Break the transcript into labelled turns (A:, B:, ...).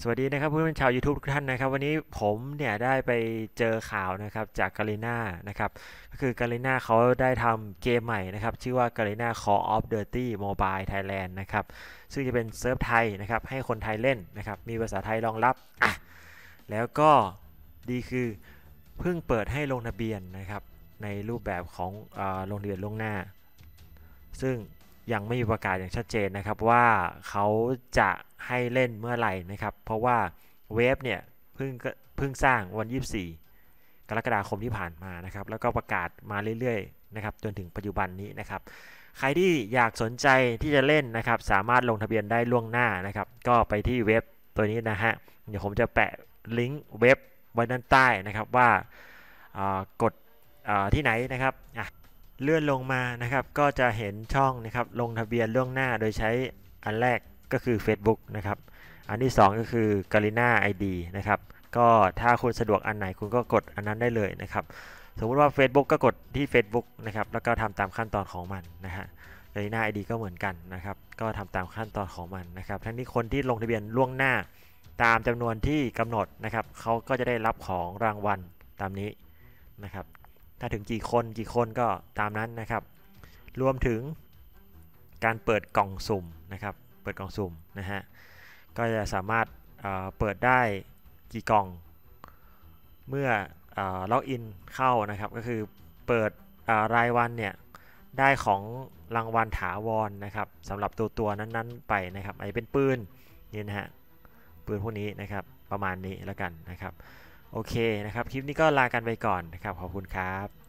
A: สวัสดีนะครับเพื่อนๆชาว YouTube ทุกท่านนะครับ วันนี้ผมเนี่ยได้ไปเจอข่าวนะครับจาก Garena นะครับก็คือ Garena เขาได้ทำเกมใหม่นะครับ ชื่อว่า g a l i n a Call of Duty Mobile Thailand นะครับซึ่งจะเป็นเซิร์ฟไทยนะครับให้คนไทยเล่นนะครับ มีภาษาไทยรองรับอะแล้วก็ดีคือเพิ่งเปิดให้ลงทะเบียนนะครับ ในรูปแบบของอลงทะเบียนล่วงหน้า ซึ่ง ยังไม่มีประกาศอย่างชัดเจนนะครับว่าเขาจะให้เล่นเมื่อไหร่นะครับ เพราะว่าเวฟเนี่ยเพิ่งเพิ่งสร้างวัน 24 กรกฎาคมที่ผ่านมานะครับ แล้วก็ประกาศมาเรื่อยๆนะครับจนถึงปัจจุบันนี้นะครับ ใครที่อยากสนใจที่จะเล่นนะครับ สามารถลงทะเบียนได้ล่วงหน้านะครับ ก็ไปที่เว็บตัวนี้นะฮะเดี๋ยวผมจะแปะลิงก์เว็บไว้ด้านใต้นะครับว่ากดที่ไหนนะครับ เลื่อนลงมานะครับ ก็จะเห็นช่องนะครับลงทะเบียนล่วงหน้าโดยใช้อันแรกก็คือ Facebook นะครับ อันที่ 2 ก็คือ g a l i n a ID นะครับ ก็ถ้าคุณสะดวกอันไหนคุณก็กดอันนั้นได้เลยนะครับ สมมุติว่า Facebook ก็กดที่ Facebook นะครับ แล้วก็ทำตามขั้นตอนของมันนะฮะ g a l i n a ID ก็เหมือนกันนะครับ ก็ทำตามขั้นตอนของมันนะครับ ทั้งนี้คนที่ลงทะเบียนล่วงหน้าตามจำนวนที่กำหนดนะครับ เขาก็จะได้รับของรางวัลตามนี้นะครับ ถ้าถึงกี่คนกี่คนก็ตามนั้นนะครับ รวมถึงการเปิดกล่องสุ่มนะครับ เปิดกล่องสุ่มนะฮะ ก็จะสามารถเปิดได้กี่กล่อง เมื่อล็อกอินเข้านะครับ ก็คือเปิดรายวันเนี่ยได้ของรางวัลถาวรนนะครับสำหรับตัวตัวนั้นๆ ไปนะครับไอเป็นปืนนี่นะฮะปืนพวกนี้นะครับประมาณนี้แล้วกันนะครับ โอเคนะครับ คลิปนี้ก็ลากันไปก่อนนะครับ ขอบคุณครับ